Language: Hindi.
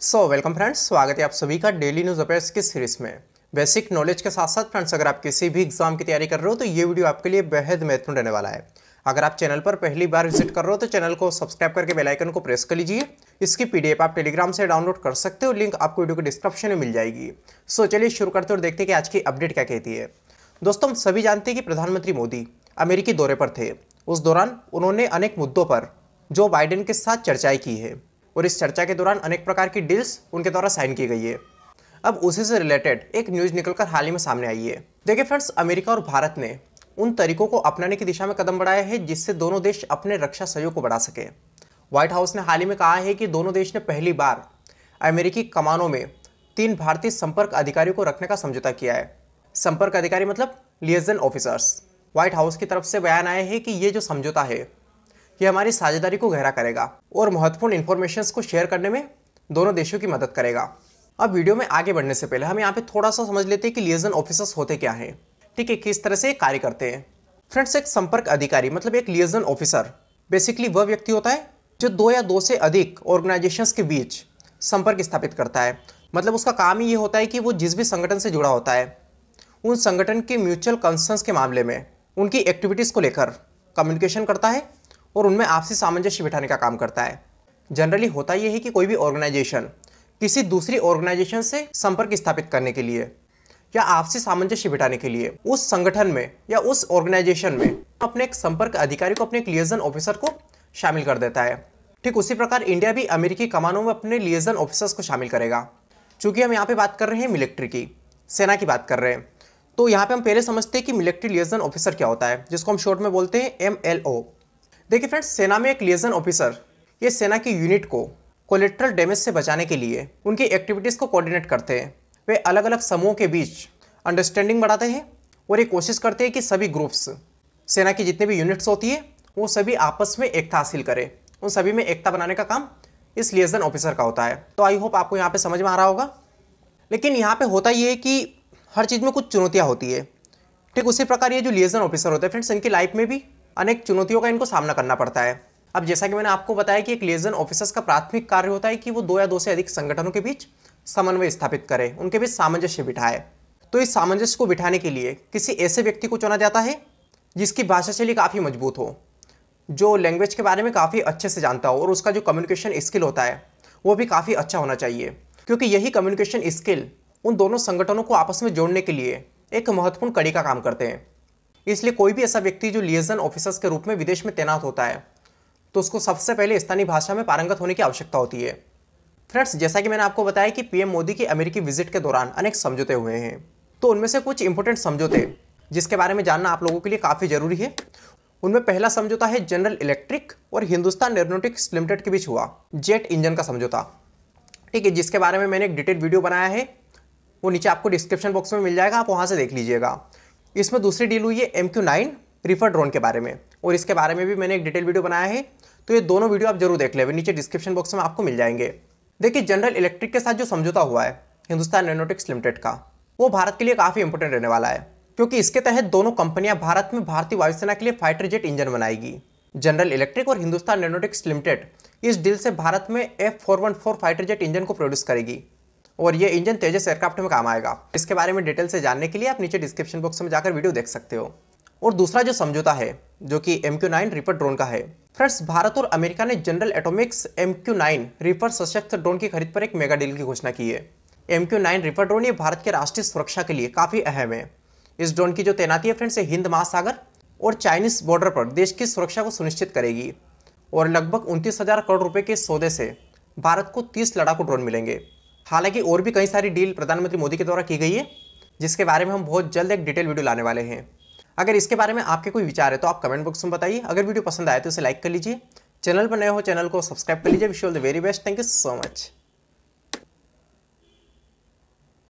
सो वेलकम फ्रेंड्स स्वागत है आप सभी का डेली न्यूज़ अफेयर्स की सीरीज़ में। बेसिक नॉलेज के साथ साथ फ्रेंड्स अगर आप किसी भी एग्ज़ाम की तैयारी कर रहे हो तो ये वीडियो आपके लिए बेहद महत्वपूर्ण रहने वाला है। अगर आप चैनल पर पहली बार विज़िट कर रहे हो तो चैनल को सब्सक्राइब करके बेल आइकन को प्रेस कर लीजिए। इसकी पीडीएफ आप टेलीग्राम से डाउनलोड कर सकते हो। लिंक आपको वीडियो के डिस्क्रिप्शन में मिल जाएगी। सो चलिए शुरू करते और देखते हैं कि आज की अपडेट क्या कहती है। दोस्तों, हम सभी जानते हैं कि प्रधानमंत्री मोदी अमेरिकी दौरे पर थे। उस दौरान उन्होंने अनेक मुद्दों पर जो बाइडेन के साथ चर्चाएँ की है। और इस चर्चा के दौरान अनेक प्रकार की डील्स उनके द्वारा साइन की गई है। अब उसी से रिलेटेड एक न्यूज़ निकलकर हाल ही में सामने आई है। देखिए फ्रेंड्स, अमेरिका और भारत ने उन तरीकों को अपनाने की दिशा में कदम बढ़ाया है जिससे दोनों देश अपने रक्षा सहयोग को बढ़ा सके। व्हाइट हाउस ने हाल ही में कहा है कि दोनों देश ने पहली बार अमेरिकी कमानों में तीन भारतीय संपर्क अधिकारियों को रखने का समझौता किया है। संपर्क अधिकारी मतलब लियजन ऑफिसर्स। व्हाइट हाउस की तरफ़ से बयान आया है कि ये जो समझौता है ये हमारी साझेदारी को गहरा करेगा और महत्वपूर्ण इन्फॉर्मेशन को शेयर करने में दोनों देशों की मदद करेगा। अब वीडियो में आगे बढ़ने से पहले हम यहाँ पे थोड़ा सा समझ लेते हैं कि लियजन ऑफिसर्स होते क्या हैं। ठीक है, किस तरह से कार्य करते हैं। फ्रेंड्स एक संपर्क अधिकारी मतलब एक लियजन ऑफिसर बेसिकली वह व्यक्ति होता है जो दो या दो से अधिक ऑर्गेनाइजेशंस के बीच संपर्क स्थापित करता है। मतलब उसका काम ही ये होता है कि वो जिस भी संगठन से जुड़ा होता है, उन संगठन के म्यूचुअल कंसर्न्स के मामले में, उनकी एक्टिविटीज़ को लेकर कम्युनिकेशन करता है और उनमें आपसी सामंजस्य बिठाने का काम करता है। जनरली होता यह है कि कोई भी ऑर्गेनाइजेशन किसी दूसरी ऑर्गेनाइजेशन से संपर्क स्थापित करने के लिए या आपसी सामंजस्य बिठाने के लिए उस संगठन में या उस ऑर्गेनाइजेशन में अपने एक संपर्क अधिकारी को, अपने एक लिएजन ऑफिसर को शामिल कर देता है। ठीक उसी प्रकार इंडिया भी अमेरिकी कमानों में अपने लिएजन ऑफिसर्स को शामिल करेगा। चूँकि हम यहाँ पे बात कर रहे हैं मिलिट्री की, सेना की बात कर रहे हैं तो यहाँ पे हम पहले समझते हैं कि मिलिट्री लियजन ऑफिसर क्या होता है, जिसको हम शॉर्ट में बोलते हैं एमएलओ देखिए फ्रेंड्स सेना में एक लिएजन ऑफिसर ये सेना की यूनिट को कोलेट्रल डैमेज से बचाने के लिए उनकी एक्टिविटीज़ को कोऑर्डिनेट करते हैं। वे अलग अलग समूहों के बीच अंडरस्टैंडिंग बढ़ाते हैं और ये कोशिश करते हैं कि सभी ग्रुप्स सेना की जितनी भी यूनिट्स होती है, वो सभी आपस में एकता हासिल करें। उन सभी में एकता बनाने का काम इस लेजन ऑफिसर का होता है। तो आई होप आपको यहाँ पे समझ में आ रहा होगा। लेकिन यहाँ पे होता ये है कि हर चीज़ में कुछ चुनौतियाँ होती है। ठीक उसी प्रकार ये जो लिएजन ऑफिसर होते हैं फ्रेंड्स इनकी लाइफ में भी अनेक चुनौतियों का इनको सामना करना पड़ता है। अब जैसा कि मैंने आपको बताया कि एक लेजन ऑफिसर्स का प्राथमिक कार्य होता है कि वो दो या दो से अधिक संगठनों के बीच समन्वय स्थापित करे, उनके बीच सामंजस्य बिठाए। तो इस सामंजस्य को बिठाने के लिए किसी ऐसे व्यक्ति को चुना जाता है जिसकी भाषा शैली काफ़ी मज़बूत हो, जो लैंग्वेज के बारे में काफ़ी अच्छे से जानता हो और उसका जो कम्युनिकेशन स्किल होता है, वो भी काफ़ी अच्छा होना चाहिए। क्योंकि यही कम्युनिकेशन स्किल उन दोनों संगठनों को आपस में जोड़ने के लिए एक महत्वपूर्ण कड़ी का काम करते हैं। इसलिए कोई भी ऐसा व्यक्ति जो लिएजन ऑफिसर्स के रूप में विदेश में तैनात होता है तो उसको सबसे पहले स्थानीय भाषा में पारंगत होने की आवश्यकता होती है। फ्रेंड्स जैसा कि मैंने आपको बताया कि पीएम मोदी की अमेरिकी विज़िट के दौरान अनेक समझौते हुए हैं। तो उनमें से कुछ इंपॉर्टेंट समझौते, जिसके बारे में जानना आप लोगों के लिए काफ़ी ज़रूरी है। उनमें पहला समझौता है जनरल इलेक्ट्रिक और हिंदुस्तान एरोनोटिक्स लिमिटेड के बीच हुआ जेट इंजन का समझौता। ठीक है, जिसके बारे में मैंने एक डिटेल वीडियो बनाया है, वो नीचे आपको डिस्क्रिप्शन बॉक्स में मिल जाएगा, आप वहाँ से देख लीजिएगा। इसमें दूसरी डील हुई है M Q nine reaper drone के बारे में। और इसके बारे में भी मैंने एक डिटेल वीडियो बनाया है तो ये दोनों वीडियो आप ज़रूर देख लेंगे नीचे डिस्क्रिप्शन बॉक्स में आपको मिल जाएँगे। देखिए जनरल इलेक्ट्रिक के साथ जो समझौता हुआ है, हिंदुस्तान एरोनोटिक्स लिमिटेड का, वो भारत के लिए काफ़ी इंपॉर्टेंट रहने वाला है, क्योंकि इसके तहत दोनों कंपनियाँ भारत में भारतीय वायुसेना के लिए फाइटर जेट इंजन बनाएगी। जनरल इलेक्ट्रिक और हिंदुस्तान एरोनोटिक्स लिमिटेड इस डील से भारत में F four one four fighter jet engine को प्रोड्यूस करेगी। और ये इंजन तेजस एयरक्राफ्ट में काम आएगा। इसके बारे में डिटेल से जानने के लिए आप नीचे डिस्क्रिप्शन बॉक्स में जाकर वीडियो देख सकते हो। और दूसरा जो समझौता है, जो कि M Q nine reaper drone का है। फ्रेंड्स, भारत और अमेरिका ने General Atomics M Q nine reaper सशक्त ड्रोन की खरीद पर एक मेगा डील की घोषणा की है। M Q nine reaper drone ये भारत के राष्ट्रीय सुरक्षा के लिए काफ़ी अहम है। इस ड्रोन की जो तैनाती है फ्रेंड्स हिंद महासागर और चाइनीज़ बॉर्डर पर देश की सुरक्षा को सुनिश्चित करेगी। और लगभग उनतीस हज़ार करोड़ रुपए के सौदे से भारत को तीस लड़ाकू ड्रोन मिलेंगे। हालाँकि और भी कई सारी डील प्रधानमंत्री मोदी के द्वारा की गई है, जिसके बारे में हम बहुत जल्द एक डिटेल वीडियो लाने वाले हैं। अगर इसके बारे में आपके कोई विचार है तो आप कमेंट बॉक्स में बताइए। अगर वीडियो पसंद आए तो इसे लाइक कर लीजिए। चैनल पर नए हो, चैनल को सब्सक्राइब कर लीजिए। Wish all the very best. Thank you so much.